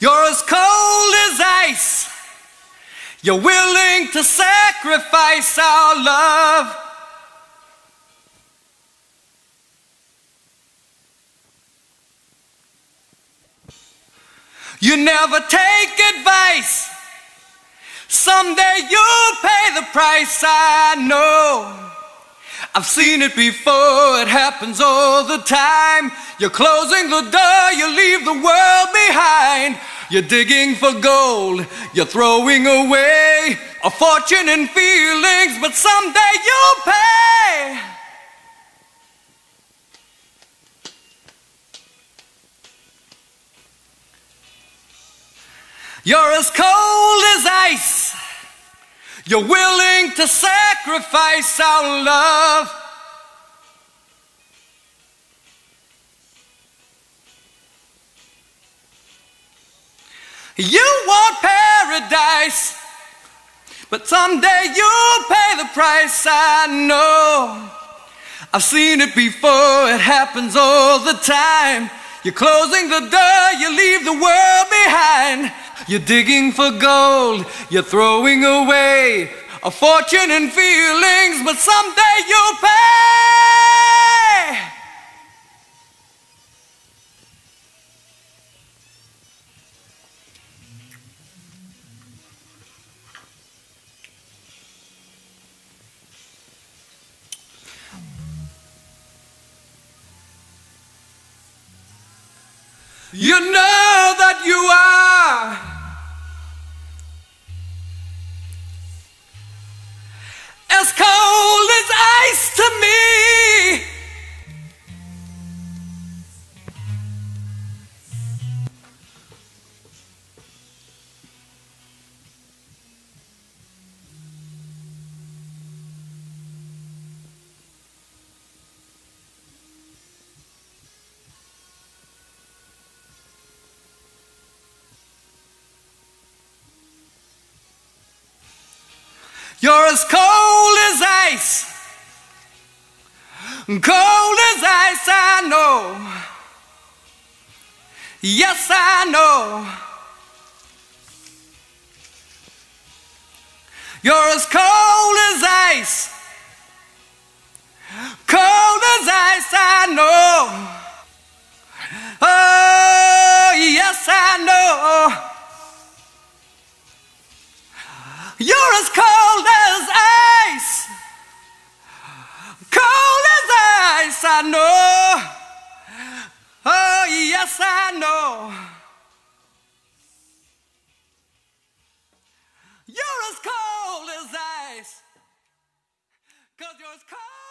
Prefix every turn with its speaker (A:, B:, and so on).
A: You're as cold as ice. You're willing to sacrifice our love. You never take advice. Someday you'll pay the price, I know. I've seen it before, it happens all the time. You're closing the door, you leave the world behind. You're digging for gold, you're throwing away a fortune in feelings, but someday you'll pay. You're as cold as ice. You're willing to sacrifice our love. You want paradise, but someday you'll pay the price. I know. I've seen it before, it happens all the time. You're closing the door, you leave the world behind. You're digging for gold, you're throwing away a fortune in feelings, but someday you'll pay. You know that you are You're as cold as ice. Cold as ice, I know. Yes, I know. You're as cold as ice. Cold as ice, I know. Oh, yes, I know. You're as cold ice, I know. Oh, yes, I know. You're as cold as ice. Cause you're as cold.